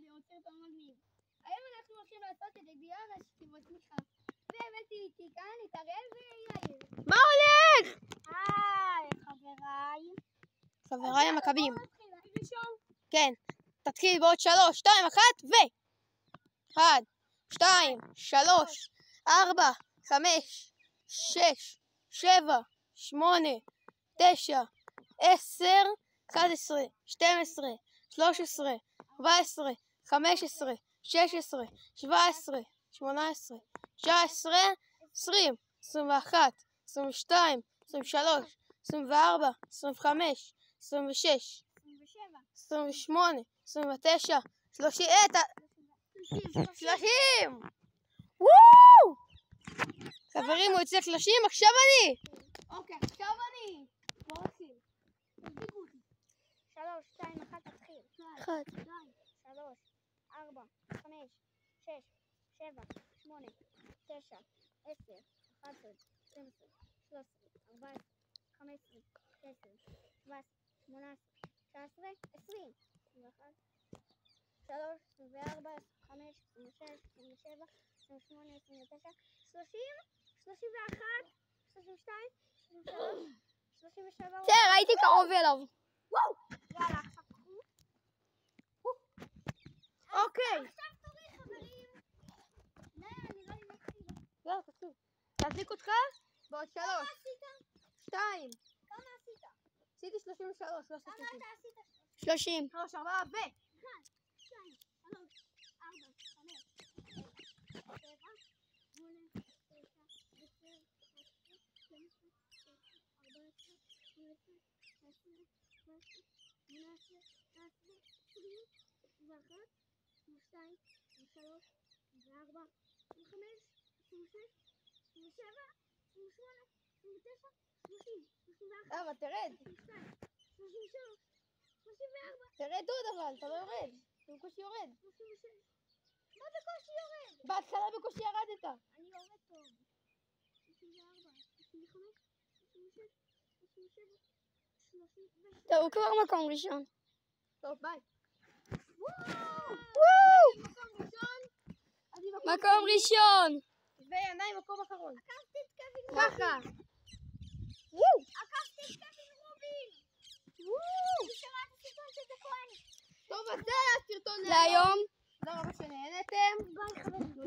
זה עוד סרטון מגניב. היום אנחנו הולכים לעשות את זה בגלל השכיבות תמיכה. והבאתי איתי כאן את הראל ויאיר. מה הולך? היי, חבריי. חבריי המכבים. כן. תתחיל בעוד שלוש, שתיים, אחת, ו... אחד, שתיים, שלוש, ארבע, חמש, שש, שבע, שמונה, תשע, עשר, אחד עשרה, שתים עשרה, 15, 16, 17, 18, 19, 20, 21, 22, 23, 24, 25, 26, 28, 29, 30, 30! וואו! חברים, הוא יוצא 30, עכשיו אני! אוקיי, עכשיו אני! בואו נתחיל. תדאיגו אותי. 3, 2, שש, שבע, שמונה, תשע, עשר, אחת עשרה, שתים עשרה, שלוש עשרה, ארבע עשרה, חמש עשרה, שש עשרה, שבע עשרה, שמונה עשרה, תשע עשרה, עשרים. ואחת, שלוש, וארבע, עשרים ושש, ושבע, ושמונה, ותשע, שלושים, שלושים ואחת, שלושים ושתיים, שלושים ושבע. הייתי קרוב אליו. וואו! יאללה, קחו. אוקיי. עכשיו תורי, חברים. נה, נראה לי מתחיל. יאללה, תתחיל. תדליק אותך בעוד כמה שלוש, עשית? שתיים. כמה עשית? עשיתי שלושים ושלוש, לא כמה עשיתי. אתה עשית? שלושים. שלוש, ארבעה, ו... אחד, שתיים, שלוש, ארבע, חמש, שש, שבע, שמונה, תשע, עשר, אחת עשרה, שתים עשרה, שש עשרה, ארבע עשרה, חמש עשרה, שש עשרה, שבע עשרה, שמונה עשרה, תשע עשרה, עשרים, עשרים ואחת, עשרים ושתיים, עשרים ושלוש, עשרים וארבע, עשרים וחמש, עשרים ושש, עשרים ושבע, עשרים ושמונה, עשרים ותשע, שלושים, שלושים ואחת, למה, תרד. שלושים ושתיים, שלושים ושלוש, שלושים וארבע, תרד עוד אבל, אתה לא יורד. אתה בקושי יורד. שלושים ושש. מה בקושי יורד? בהתחלה בקושי ירדת. אני יורד טוב. שלושים ושש, שלושים ושבע, שלושים ושמונה. טוב, הוא כבר מקום ראשון. טוב, ביי. וואו! מקום ראשון. אני מקום ראשון. ועיניי מקום אחרון. עקפתי את קווין ככה. רובין. עקפתי את קווין רובין. של זה כהן. טוב, אז זה היה הסרטון להיום, תודה רבה שנהנתם.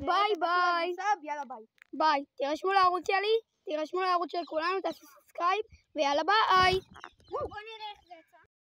ביי. ביי יאללה ביי. ביי. תירשמו לערוץ שלי, תירשמו לערוץ של כולנו, תעשו subscribe, ויאללה ביי. בוא נראה